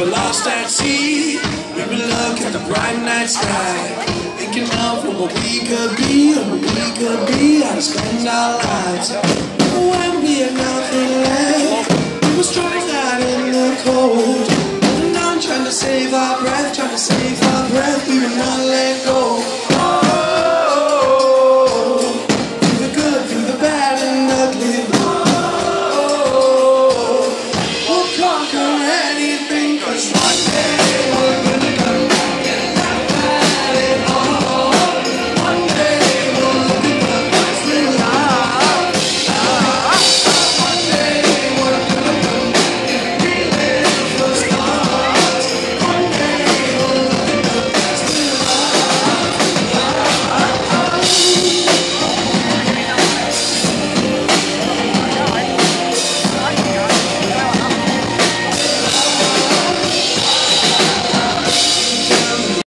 were lost at sea. We would look at the bright night sky, thinking of what we could be, what we could be, how to spend our lives. When we had nothing left, we were strung out in the cold. Holding on, trying to save our breath, trying to save our breath. We would not go. anything, cause one day.